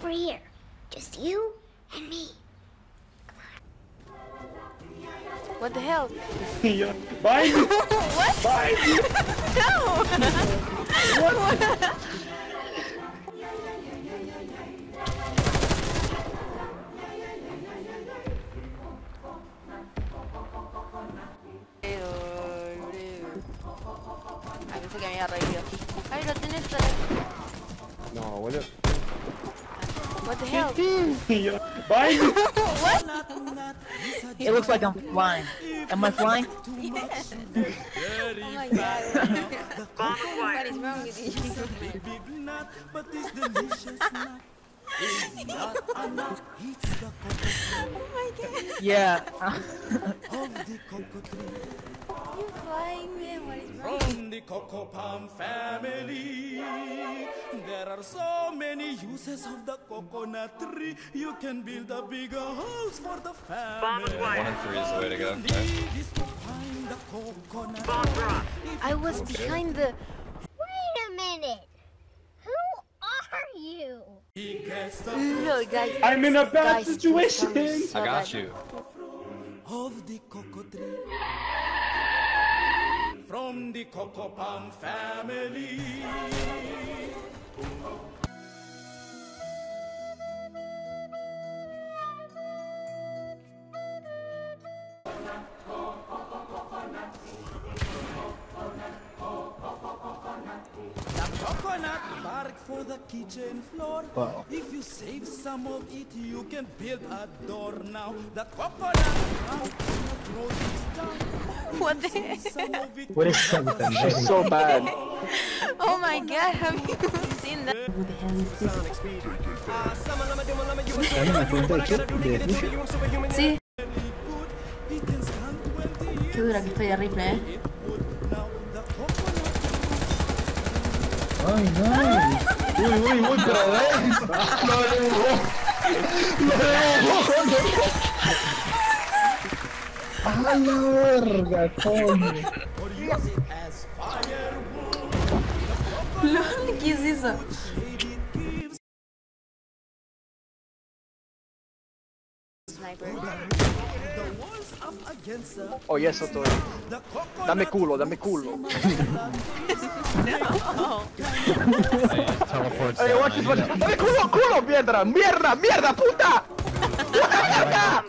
over here. Just you and me. Come on. What the hell? yeah. Behind you! what? Behind you! no! What? Ay, pensé que me había reído. Ay, lo tenés para... No, boludo. What the hell? yeah. Behind what? It looks like I'm flying. Am I flying? Yes. oh my god. what is wrong with you? big nut, but it's delicious nut. It's not a nut, it's the cocoa Oh my god. Yeah. From the cocoa palm family, there are so many uses of the coconut tree. You can build a bigger house for the family. One and three is the way to go. Okay. Need is to find the coconut. I was behind the... Wait a minute. Who are you? He gets the No, guys. I'm in a bad guys, situation. song is so I got you. of the cocoa tree. From the cocoa palm family. The coconut bark for the kitchen floor. Wow. If you save some of it, you can build a door now. The coconut now this down. What the hell? It What is something? She's so bad. Oh my god, have you seen that? What the hell is this? ¿Están una cuenta de qué? ¿De Fusion? Sí, it can stand when the qué dura que estoy de rifle, eh. now the coconut ¡Ay, no! ¡Uy, uy, uy, pero ven! ¡Lo dibujó! ¡Lo dibujó! ¡A la verga, coño! ¿qué es eso? Oye, oh, eso todo. Dame culo, dame culo. Oye, watch it, watch it. Dame culo, culo, mierda, mierda, mierda, puta. ¡Puta mierda!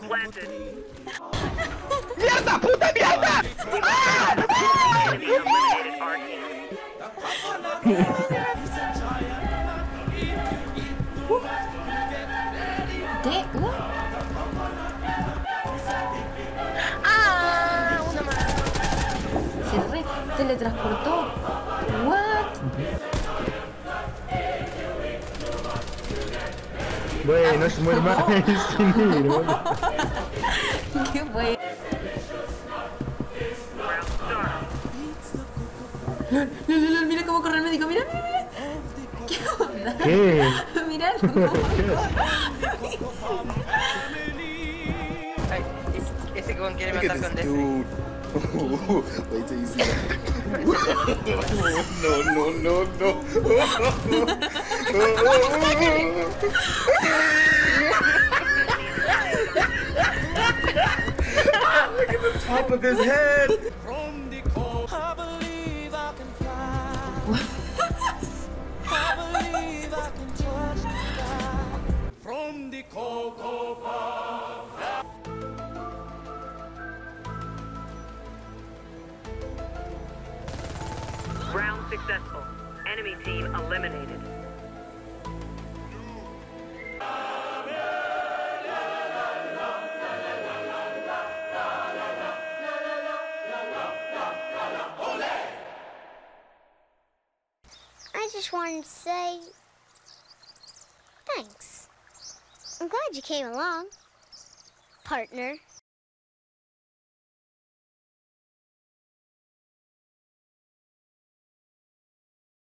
¿Qué? ¿What? ¡Ah! Una más. Se re teletransportó. What? Bueno, es muy mal sin ir, boludo. ¿Qué fue? Cómo corre el médico, mira, mira, mira. ¿Qué onda? ¿Qué? Ay, ese- con quiere matar con Destiny. Dude. Wait till you see that. no, no, no, no. Look at the top of his head. From the cocoa palm. Round successful. Enemy team eliminated. I just wanted to say thanks. I'm glad you came along, partner.